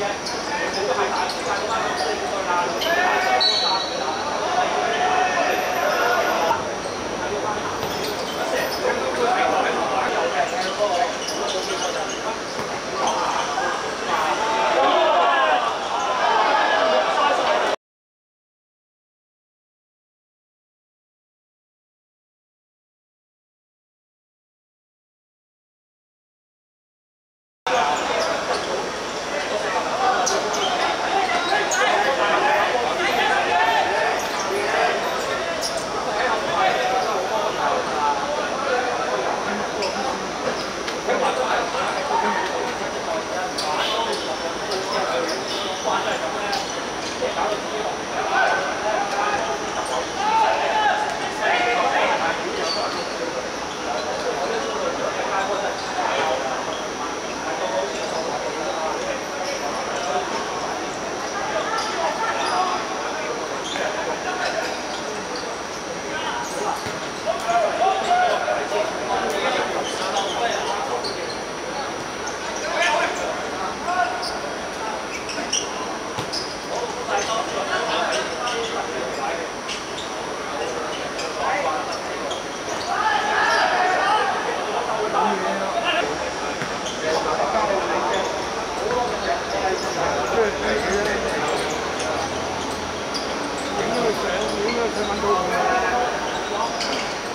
Để chúng ta bày tỏ sự 打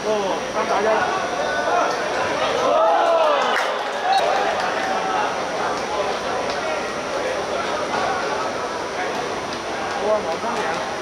哦，让大家。哇，好看脸。